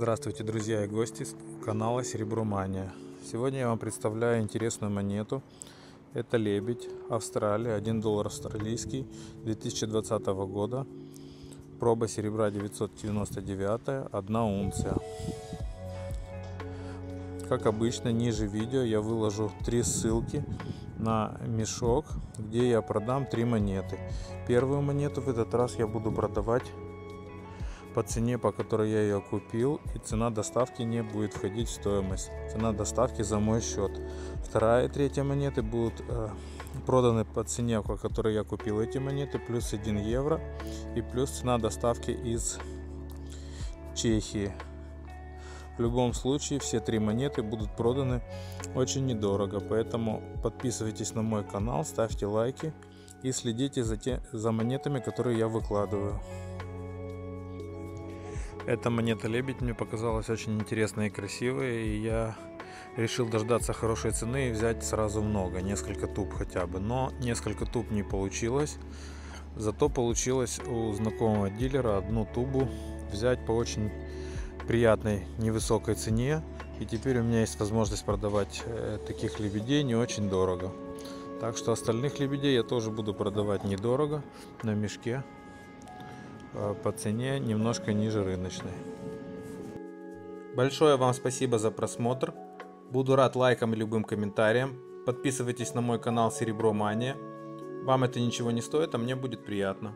Здравствуйте, друзья и гости канала Серебро Мания. Сегодня я вам представляю интересную монету. Это лебедь Австралия, 1 доллар австралийский 2020 года. Проба серебра 999, 1 унция. Как обычно, ниже видео я выложу три ссылки на мешок, где я продам три монеты. Первую монету в этот раз я буду продавать по цене, по которой я ее купил, и цена доставки не будет входить в стоимость. Цена доставки за мой счет. Вторая и третья монеты будут э, проданы по цене, по которой я купил эти монеты, плюс 1 евро и плюс цена доставки из Чехии. В любом случае все три монеты будут проданы очень недорого, поэтому подписывайтесь на мой канал, ставьте лайки и следите за, те, за монетами, которые я выкладываю. Эта монета лебедь мне показалась очень интересной и красивой, и я решил дождаться хорошей цены и взять сразу много, несколько туб хотя бы. Но несколько туб не получилось, зато получилось у знакомого дилера одну тубу взять по очень приятной невысокой цене. И теперь у меня есть возможность продавать э, таких лебедей не очень дорого. Так что остальных лебедей я тоже буду продавать недорого на мешке по цене немножко ниже рыночной. Большое вам спасибо за просмотр. Буду рад лайкам и любым комментариям. Подписывайтесь на мой канал Серебро Мания. Вам это ничего не стоит, а мне будет приятно.